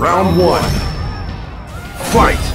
Round one. Fight!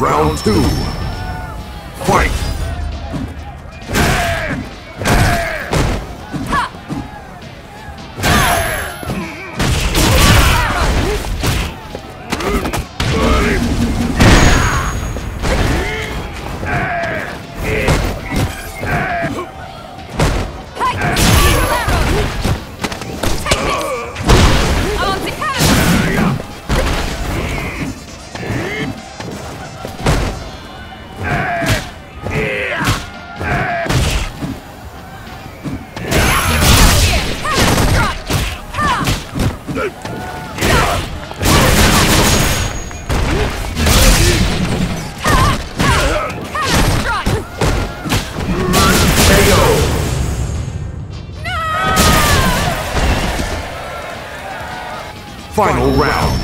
Round two. Final round.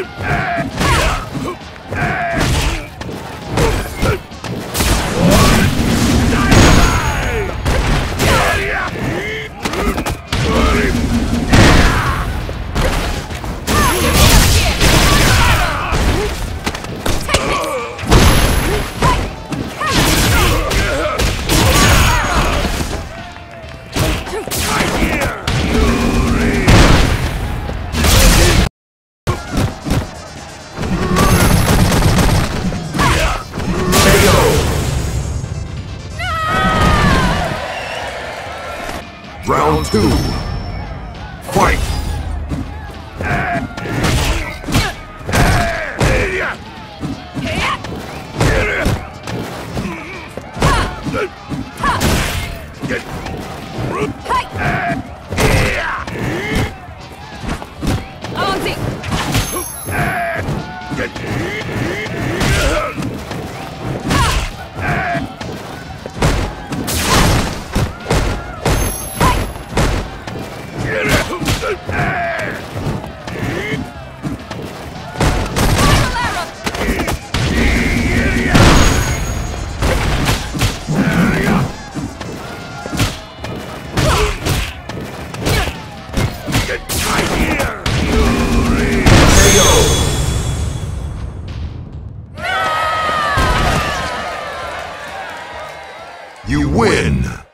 Round two. You win!